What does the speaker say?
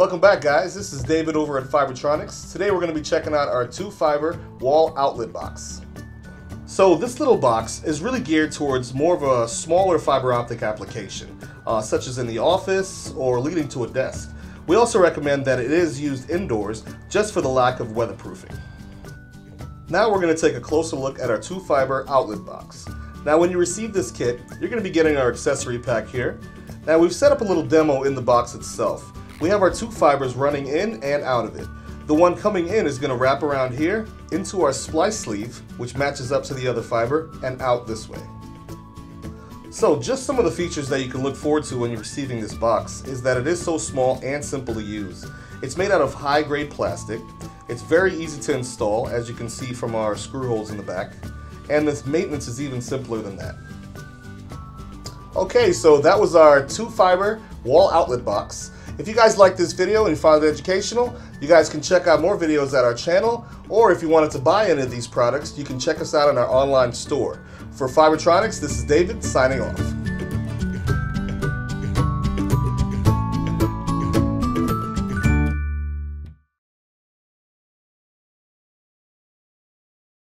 Welcome back guys, this is David over at Fibertronics. Today we're going to be checking out our two fiber wall outlet box. So this little box is really geared towards more of a smaller fiber optic application, uh, such as in the office or leading to a desk. We also recommend that it is used indoors just for the lack of weatherproofing. Now we're going to take a closer look at our two fiber outlet box. Now when you receive this kit, you're going to be getting our accessory pack here. Now we've set up a little demo in the box itself. We have our two fibers running in and out of it. The one coming in is going to wrap around here into our splice sleeve, which matches up to the other fiber, and out this way. So just some of the features that you can look forward to when you're receiving this box is that it is so small and simple to use. It's made out of high grade plastic, it's very easy to install as you can see from our screw holes in the back, and this maintenance is even simpler than that. Okay, so that was our two fiber wall outlet box. If you guys like this video and you found it educational, you guys can check out more videos at our channel, or if you wanted to buy any of these products, you can check us out on our online store. For Fibertronics, this is David signing off.